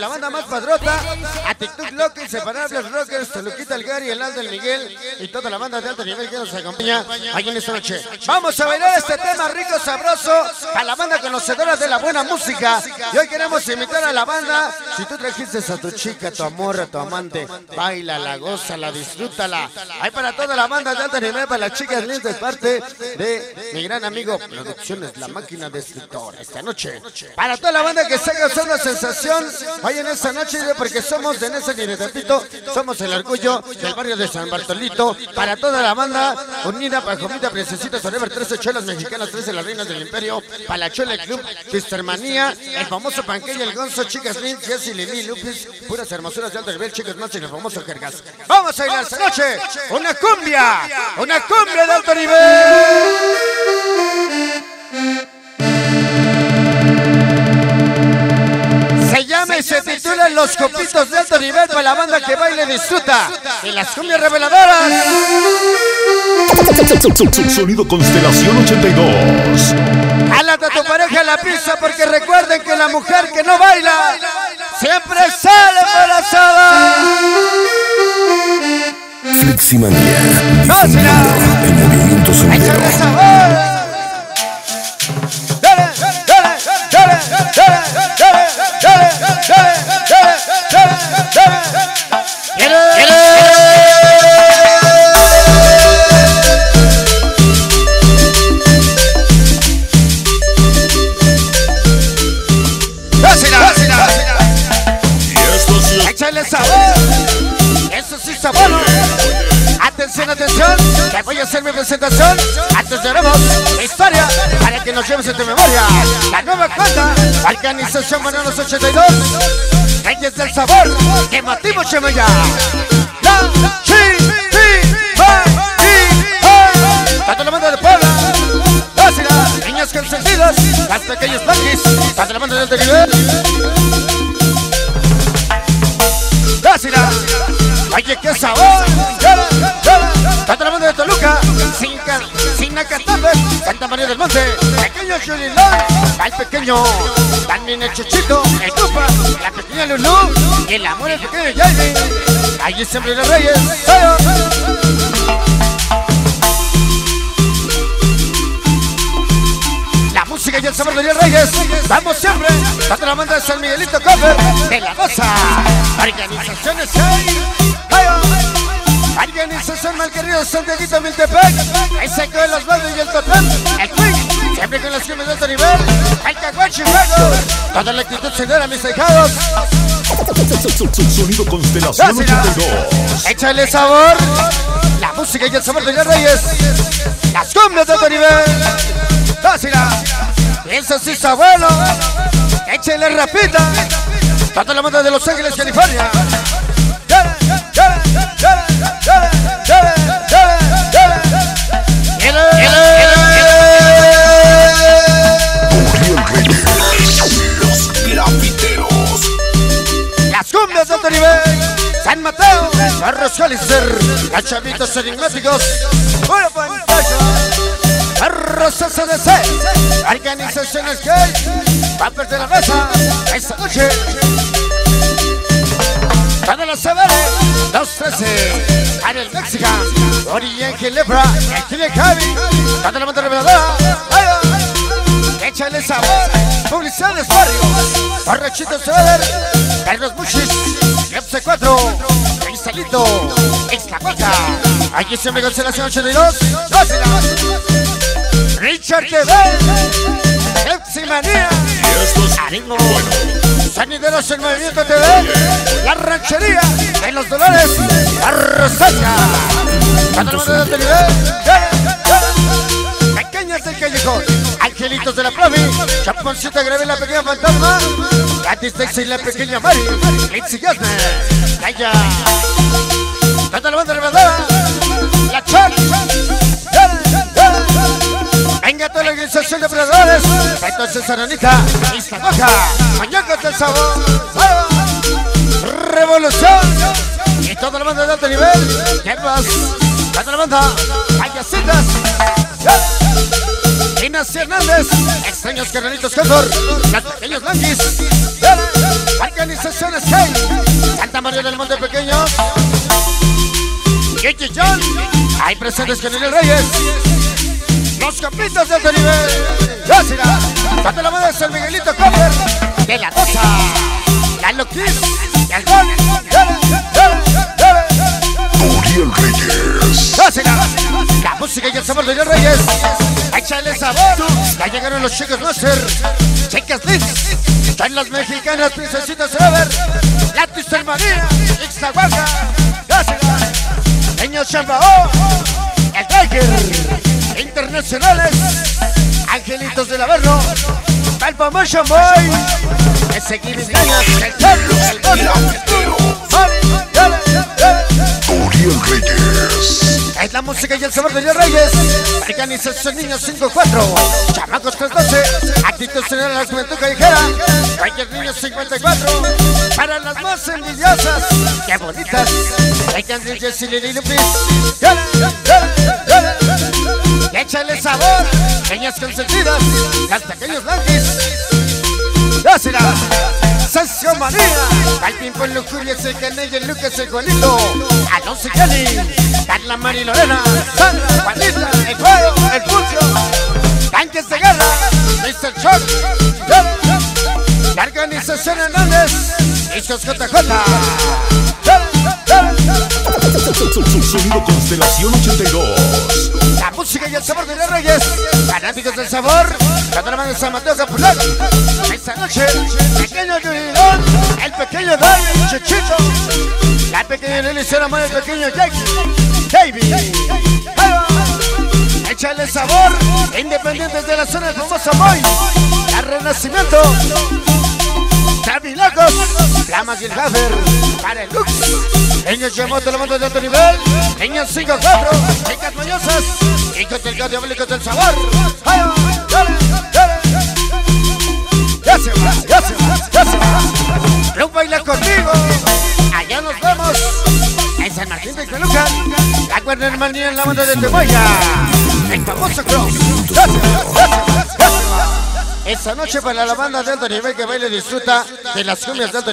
La banda más padrota, a TikTok Loco, Inseparables Rockers, Toluquita El Gary, el Aldo, el Miguel y toda la banda de alto nivel que nos acompaña aquí en esta noche. Vamos a bailar este tema rico, sabroso, a la banda conocedora de la buena música. Y hoy queremos invitar a la banda. Si tú trajiste a tu chica, tu amor, a tu amante, baila, la goza, la disfrútala. Hay para toda la banda de alto nivel, para las chicas lindas, de parte de mi gran amigo Producciones, la máquina destructora. Esta noche, para toda la banda que está causando sensación. Hoy en esta noche, porque somos de Nesa y de Tantito, somos el orgullo del barrio de San Bartolito. Para toda la banda unida, para Jomita, Princesitas, Forever, 13 chelas mexicanas, 13 las reinas del imperio, para la Chole Club, Manía, el famoso Panqueño, el Gonzo, Chicas Lynn, Jessy, Lili, Lupis, puras hermosuras de alto nivel, chicas más y el famoso Jergas. Vamos a bailar esta noche una cumbia, una cumbia de alto nivel. Se llama y se titula Los Copitos de Alto Nivel para la banda que baile y disfruta. Y las cumbias reveladoras. Sonido Constelación 82. Jálate a tu pareja a la pista porque recuerden que la mujer que no baila siempre sale embarazada. Fleximanía. No será. El movimiento Échale hacer mi presentación. Antes veremos la historia para que nos lleves en tu memoria. La nueva cuenta. Organización Bananos 82. Reyes del sabor. Que motivo, Chemoya. La chi. Tanto la banda de Puebla. Dásela. Niños consentidos. Las pequeños blanquis. Tanto la banda del nivel. Dásela. Oye, qué sabor. Sinaca, Sinacatapes, Santa María del Monte, Pequeño Churilón, al Pequeño, también el Chuchito, Estupa, la Pequeña Lulú, y el amor del pequeño Yaili, allí siempre los reyes. La música y el sabor de los reyes, vamos siempre, contra la banda de San Miguelito Cover, de la Rosa, organizaciones 6 querido Santiaguito Miltepec. Ahí se quedó los verdes y el topán. El quick, siempre con las firmes de otro nivel. El caguachi juego. Toda la actitud señora, mis hijados. Sonido Constelación 82. Échale sabor. La música y el sabor de los reyes. Las cumbres de otro nivel. Dásela. Piensa si es abuelo. Échale rapita. Toda la banda de Los Ángeles, California. Cumbias de alto nivel. San Mateo, Barros Hollister, las chavitos enigmáticos, una pantalla, Barros SDC, organizaciones gay, Pampers de la mesa, esta noche. Para la Severe, 213, para el Mexican, Ori Ángel Lepra, el Chile Javi, para la banda reveladora. Échale sabor, publicidades barrios, borrachitos Severe, Perros Muchis, FC4, Cristalito, Extlahuaca, aquí siempre Constelación 82, Dásela. Richard TV, Pepsi Manía, Aringo, Sanideros en Movimiento TV, La Ranchería, en los Dolores, Arrosaca, Patronos de alto nivel, Angelitos de la Provi, Chaponcita Grave la Pequeña Fantasma, Katy Texas y la Pequeña Mari, Lindsay Gasner, Calla, Tanta la banda revelada, La ya. Venga toda la organización de predadores. Entonces Aranita, Isla Baja, Mañacas del Sabor. Revolución y toda la banda de alto nivel. ¿Qué más? Toda la banda, Payasitas. Inas Hernández, extraños carnalitos Cóndor, las pequeños Languis. Organizaciones Hey, Santa María del Monte Pequeño. Kiki John, hay presentes con el Reyes. Los capitas de alto nivel. Gracias. Cuando la mano es el Miguelito Cover de la Rosa. La Loquis y el Gol. De los Reyes. Échale sabor. Ya llegaron los chicos Master. Chicas Liz. Están las mexicanas princesitas Robert. Latis del María. Ixtahuaca. Gracias. Niños Chambao. El Tiger. Internacionales. Angelitos del Averno. Palpa Motion Boy. Ese Giving Ganas. El Charlo. El Gozo. Uriel Reyes. Es la música y el sabor de los Reyes. Organización Niños 5-4. Chamacos 312. Actitud de la juventud callejera. Reyes Niños 54. Para las más envidiosas. Qué bonitas. Reyes Niños y Lili Lupis. Échale sabor. Niñas consentidas. Las pequeños blanquis. Dásela. Sesio María. Al tiempo lujuria el Lucas, el Juanito. Alonso y Carla Mari Lorena. Sandra, Juanita, el Juego, el Pucio. Tanques de guerra. Mr. Choc. La organización Hernández. Hijos JJ. Sonido Constelación 82. La música y el sabor de los reyes. Fanáticos del sabor. La mano de San Mateo Capulac. Esta noche, pequeño Yuridón. El pequeño David Chichito. La pequeña Nelly se enamora del pequeño Jackie. David. Échale sabor. Independientes de la zona del famoso Boy. La Renacimiento. Travis Locos. Flamas y el. Para el Lux. Niños Yamoto, de alto nivel. Niños 5-4. Chicas mañosas. Hijos del diabólicos del sabor. Ya se va, ya se va, ya se va. Club baila conmigo. Allá nos vemos. En San Martín de Toluca. La cuerda hermanía en la banda de Temoya. El famoso Cross. Esta noche para la banda de alto nivel que baila y disfruta de las cumbias de alto nivel.